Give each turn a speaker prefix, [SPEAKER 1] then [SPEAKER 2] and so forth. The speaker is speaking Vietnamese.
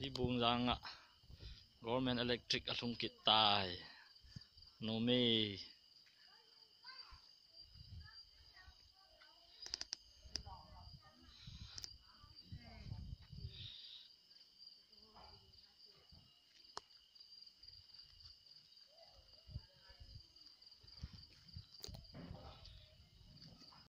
[SPEAKER 1] di bung zanga government electric a hlung kit tai no me